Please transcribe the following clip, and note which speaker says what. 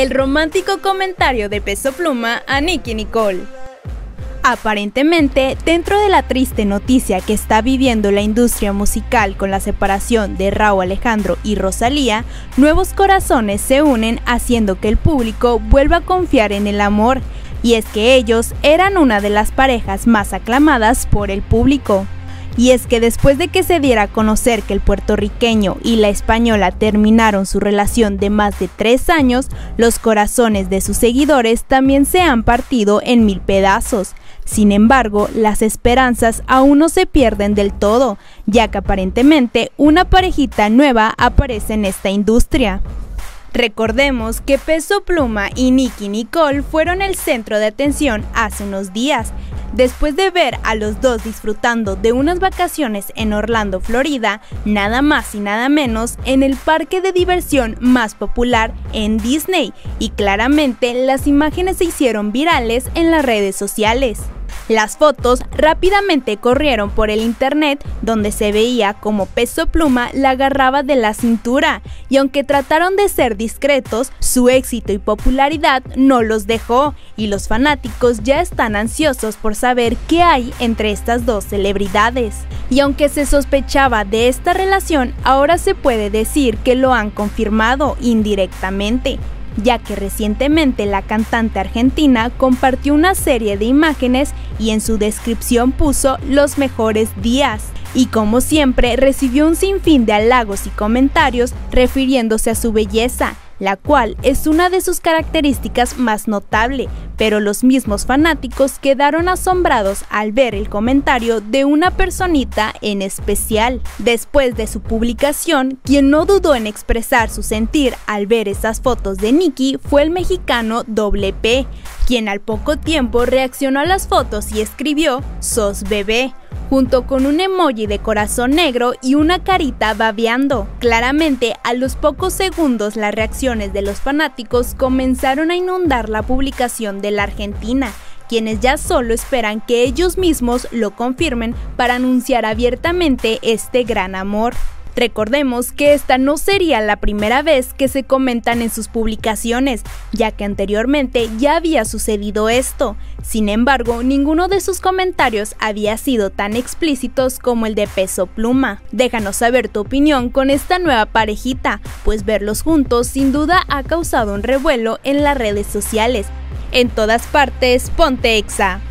Speaker 1: el romántico comentario de Peso Pluma a Nicky Nicole. Aparentemente, dentro de la triste noticia que está viviendo la industria musical con la separación de Raúl Alejandro y Rosalía, nuevos corazones se unen haciendo que el público vuelva a confiar en el amor, y es que ellos eran una de las parejas más aclamadas por el público. Y es que después de que se diera a conocer que el puertorriqueño y la española terminaron su relación de más de tres años, los corazones de sus seguidores también se han partido en mil pedazos. Sin embargo, las esperanzas aún no se pierden del todo, ya que aparentemente una parejita nueva aparece en esta industria. Recordemos que Peso Pluma y Nicky Nicole fueron el centro de atención hace unos días, Después de ver a los dos disfrutando de unas vacaciones en Orlando, Florida, nada más y nada menos en el parque de diversión más popular en Disney, y claramente las imágenes se hicieron virales en las redes sociales. Las fotos rápidamente corrieron por el internet donde se veía como Peso Pluma la agarraba de la cintura y aunque trataron de ser discretos, su éxito y popularidad no los dejó y los fanáticos ya están ansiosos por saber qué hay entre estas dos celebridades. Y aunque se sospechaba de esta relación, ahora se puede decir que lo han confirmado indirectamente ya que recientemente la cantante argentina compartió una serie de imágenes y en su descripción puso los mejores días. Y como siempre recibió un sinfín de halagos y comentarios refiriéndose a su belleza, la cual es una de sus características más notable, pero los mismos fanáticos quedaron asombrados al ver el comentario de una personita en especial. Después de su publicación, quien no dudó en expresar su sentir al ver estas fotos de Nicky fue el mexicano WP, quien al poco tiempo reaccionó a las fotos y escribió Sos bebé junto con un emoji de corazón negro y una carita babeando. Claramente, a los pocos segundos las reacciones de los fanáticos comenzaron a inundar la publicación de la Argentina, quienes ya solo esperan que ellos mismos lo confirmen para anunciar abiertamente este gran amor. Recordemos que esta no sería la primera vez que se comentan en sus publicaciones, ya que anteriormente ya había sucedido esto. Sin embargo, ninguno de sus comentarios había sido tan explícitos como el de Peso Pluma. Déjanos saber tu opinión con esta nueva parejita, pues verlos juntos sin duda ha causado un revuelo en las redes sociales. En todas partes, ponte exa.